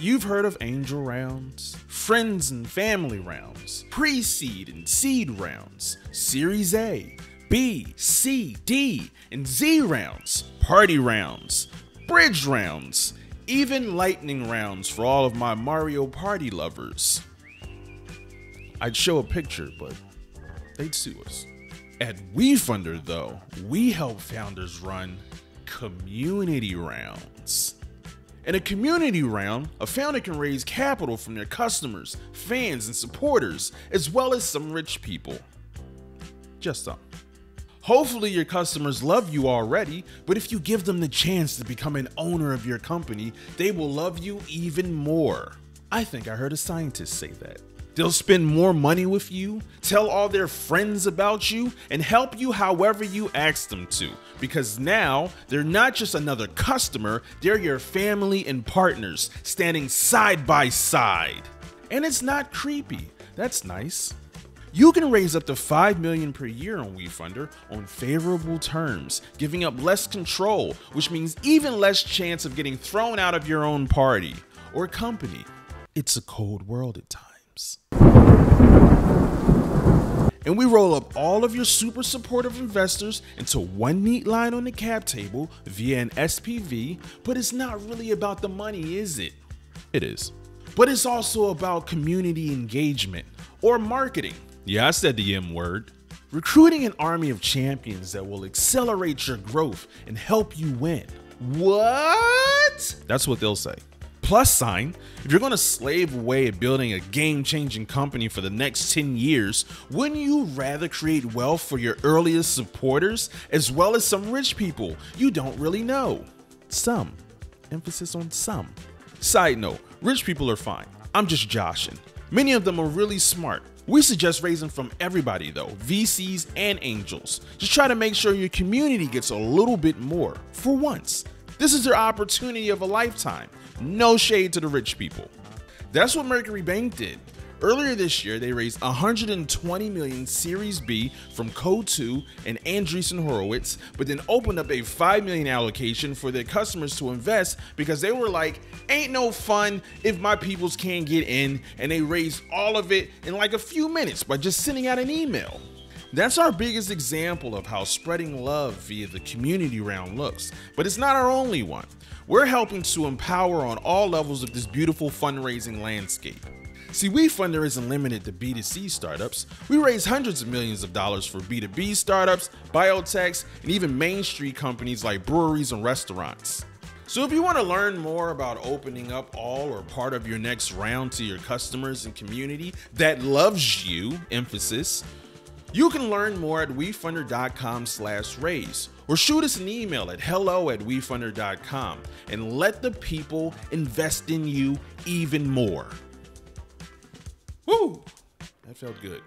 You've heard of angel rounds, friends and family rounds, pre seed and seed rounds, Series A, B, C, D, and Z rounds, party rounds, bridge rounds, even lightning rounds for all of my Mario Party lovers. I'd show a picture, but they'd sue us. At WeFunder, though, we help founders run community rounds. In a community round, a founder can raise capital from their customers, fans, and supporters, as well as some rich people. Just some. Hopefully, your customers love you already, but if you give them the chance to become an owner of your company, they will love you even more. I think I heard a scientist say that. They'll spend more money with you, tell all their friends about you, and help you however you ask them to. Because now they're not just another customer, they're your family and partners, standing side by side. And it's not creepy. That's nice. You can raise up to 5 million per year on WeFunder on favorable terms, giving up less control, which means even less chance of getting thrown out of your own party or company. It's a cold world at times. And we roll up all of your super supportive investors into one neat line on the cap table via an SPV, but it's not really about the money, is it? It is. But it's also about community engagement or marketing. Yeah, I said the M word. Recruiting an army of champions that will accelerate your growth and help you win. What? That's what they'll say plus sign, if you're going to slave away at building a game changing company for the next 10 years, wouldn't you rather create wealth for your earliest supporters as well as some rich people you don't really know? Some. Emphasis on some. Side note rich people are fine. I'm just joshing. Many of them are really smart. We suggest raising from everybody though, VCs and angels. Just try to make sure your community gets a little bit more for once. This is their opportunity of a lifetime. No shade to the rich people. That's what Mercury Bank did. Earlier this year, they raised 120 million Series B from Coatue and Andreessen Horowitz, but then opened up a 5 million allocation for their customers to invest because they were like, "Ain't no fun if my peoples can't get in," and they raised all of it in like a few minutes by just sending out an email. That's our biggest example of how spreading love via the community round looks, but it's not our only one. We're helping to empower on all levels of this beautiful fundraising landscape. See, WeFunder isn't limited to B2C startups. We raise hundreds of millions of dollars for B2B startups, biotechs, and even Main Street companies like breweries and restaurants. So, if you want to learn more about opening up all or part of your next round to your customers and community that loves you, emphasis, you can learn more at wefunder.com slash raise or shoot us an email at hello at wefunder.com and let the people invest in you even more. Woo! That felt good.